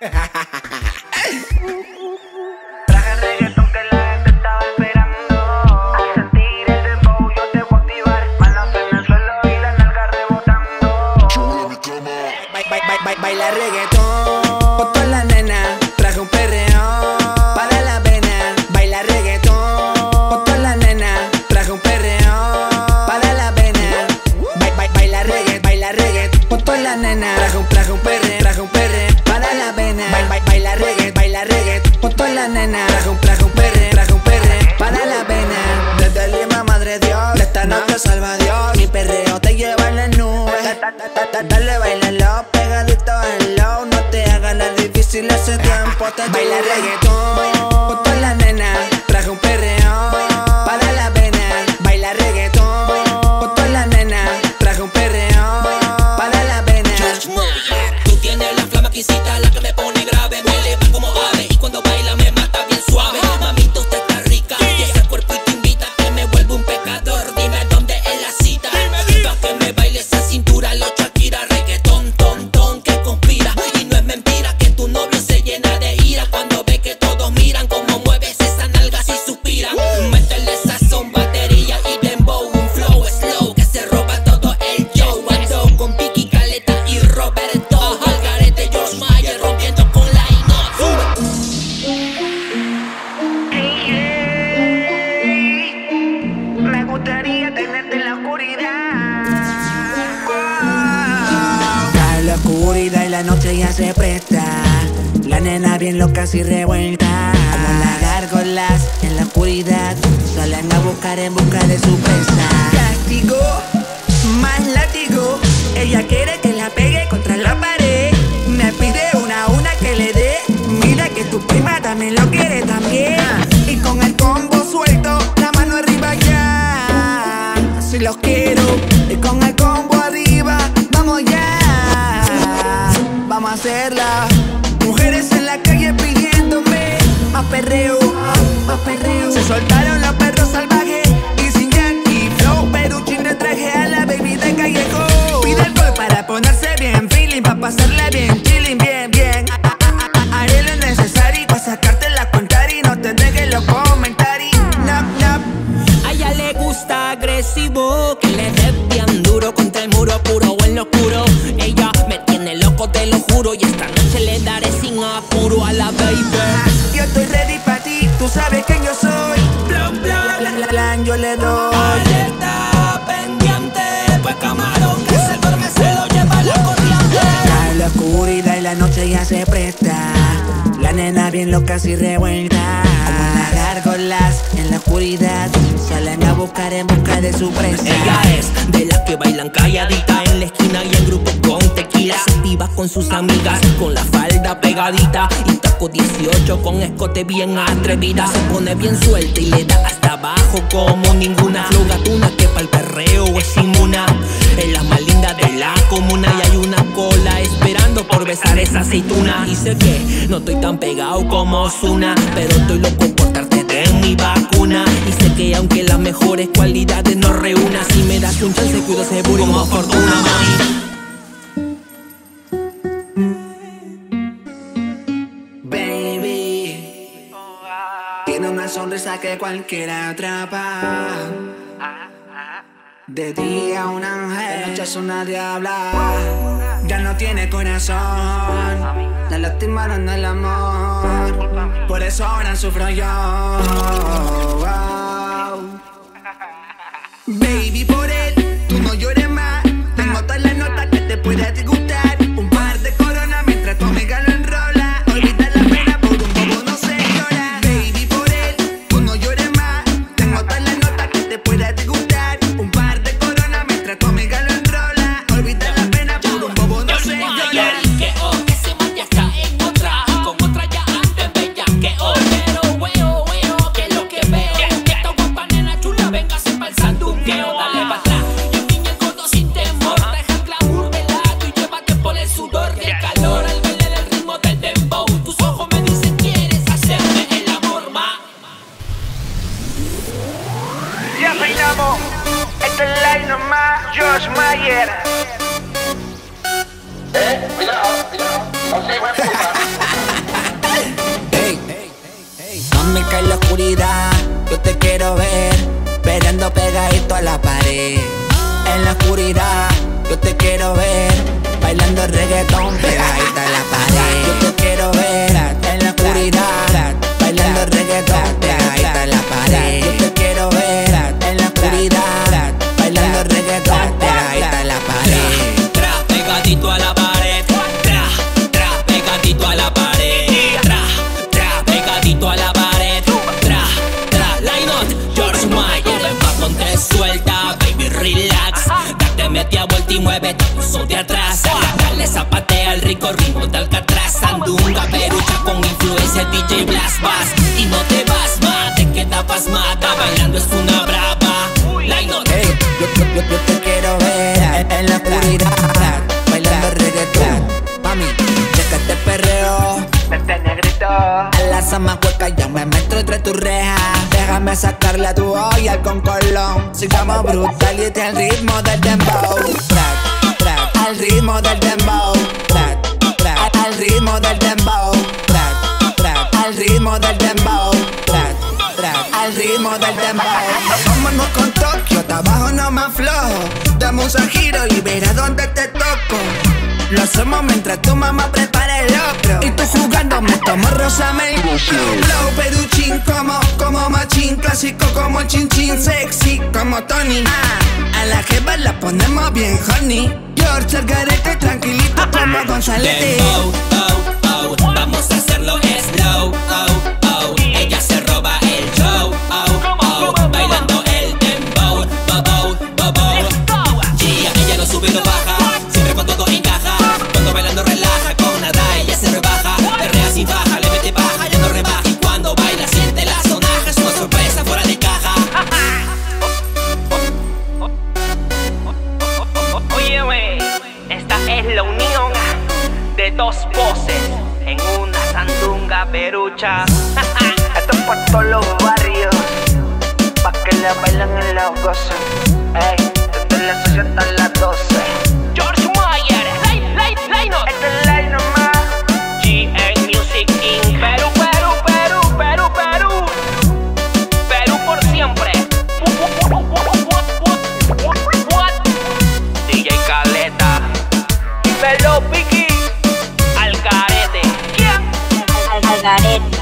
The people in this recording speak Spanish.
Traje el reggaetón que la gente estaba esperando. Al sentir el dembow yo te voy a activar. Manos en el suelo y la nalga rebotando. Ba- ba- ba- ba- Baila reggaetón por todas las nenas Traje un perreo para la pena Baila reggaetón por todas las nenas Traje un perreo para la pena Ba- ba- Baila reggaetón, baila reggaetón por todas las nenas Traje un, traje un perreo, nenas Traje un, traje un perreo, traje un perreo para la pena. Desde Lima, Madre Dios, de esta noche salva Dios. Mi perreo te lleva en las nubes Da- da- da- da- Dale, bailalo, pegadito en low No te hagas la difícil, ese tiempo. Te Baila reggaetón, la noche ya se presta. La nena bien loca y revuelta. Como las gárgolas en la oscuridad. Salen a buscar en busca de su presa. Castigo, más látigo. Ella quiere que la pegue contra la pared. Me pide una una que le dé. Mira que tu prima también lo quiere Mujeres en la calle pidiéndome más perreo, más perreo. Se soltaron los perros salvajes y sin Yankee Flow, peruchín de traje a la baby de callejón. Pide alcohol para ponerse bien feeling, pa' pasarla bien, se presta. La nena bien loca y revuelta. Como las gárgolas en la oscuridad. Buscar en busca de su presa. Ella es de las que bailan calladita en la esquina y en grupo con tequila. Se activa con sus amigas con la falda pegadita y taco 18 con escote bien atrevida. Se pone bien suelta y le da hasta abajo como ninguna. Flow gatuna que pa'l perreo es inmuna. Es la más linda de la comuna y hay una cola esperando por besar esa aceituna. Y sé que no estoy tan pegado como Osuna, pero estoy loco por de Y sé que aunque las mejores cualidades nos reúnan, si me das un chance, cuido seguro como fortuna, mami. Baby. Tiene una sonrisa que cualquiera atrapa. De día un ángel, de noche es una diabla. Ya no tiene corazón. La lastimaron el amor. Por eso ahora sufro yo. Wow. Baby, En la oscuridad yo te quiero ver, pegando pegadito a la pared. En la oscuridad yo te quiero ver, bailando reggaetón pegadito a la pared. Yo te quiero y muévete eso de atrás. Dale, zapatea el rico ritmo de Alcatraz. Sandunga, perucha con influencia DJ Blast Bass. Y no te vas más, te quedas pasmada. Bailando es una brava. Line up. Ey, yo, yo, yo, Déjame sacarle a tu olla con colón. Sigamos brutality al ritmo del dembow. Track, track, al ritmo del dembow. Track, track, al ritmo del dembow. Track, track, al ritmo del dembow. Track, track, al ritmo del dembow. Vámonos con Tokio, de abajo no más flojo. Damos un giro y verás dónde te toco. Lo hacemos mientras tu mamá prepara el locro Y tú jugando me tomo rosamel Flow peruchín como, como machín Clásico como chin chin Sexy como Tony. Ah, A la jeva la ponemos bien honey. George el garete tranquilito como González. Dembow, oh, oh, vamos a hacerlo slow, oh, la unión de dos voces en una sandunga perucha. Esto es por todos los barrios, pa' que la bailan y la gocen. I got it.